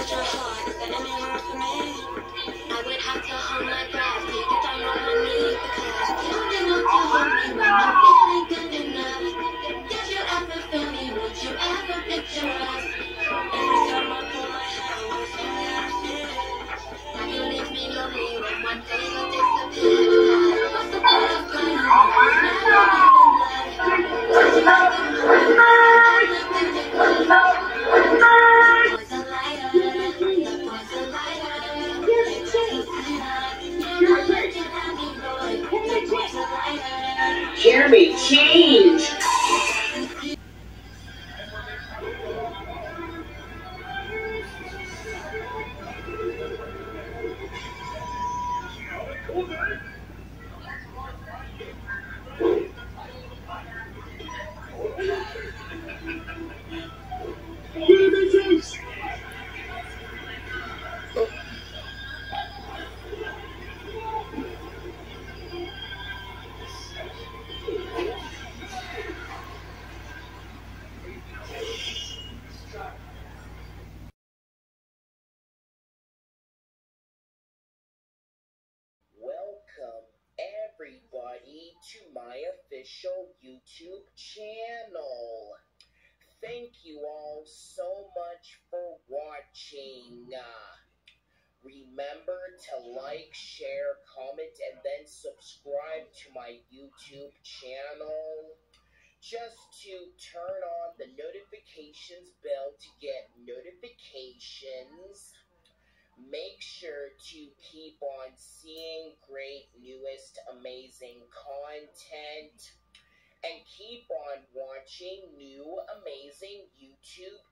special Jeremy, change. everybody to my official YouTube channel. Thank you all so much for watching. Remember to like, share, comment, and then subscribe to my YouTube channel. Just to turn on the notifications bell to get notifications comment, and keep on watching new amazing YouTube